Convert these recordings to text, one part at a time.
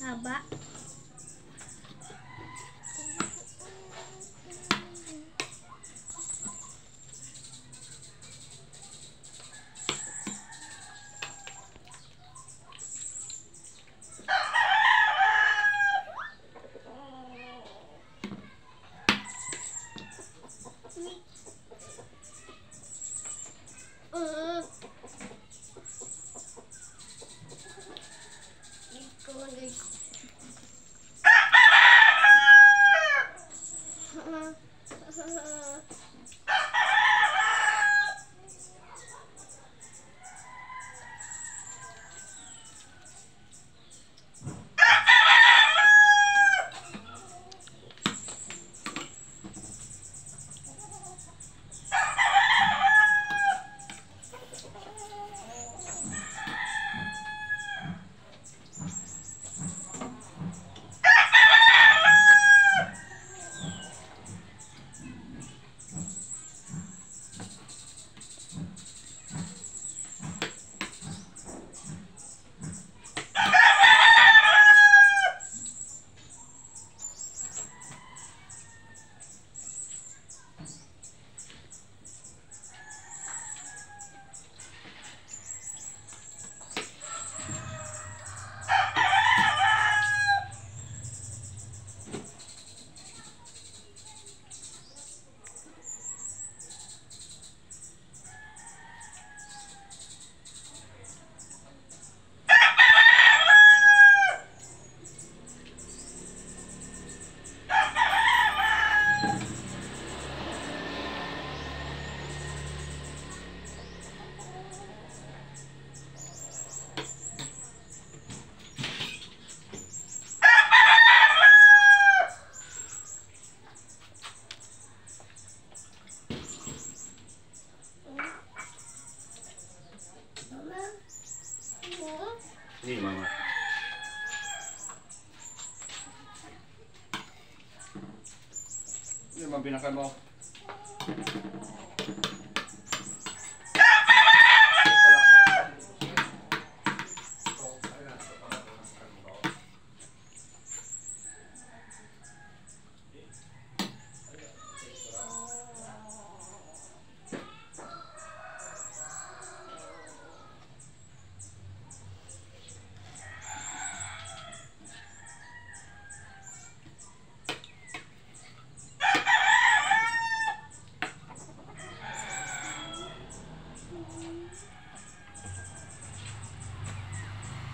好吧。Uh-huh. Pinaka.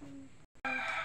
嗯。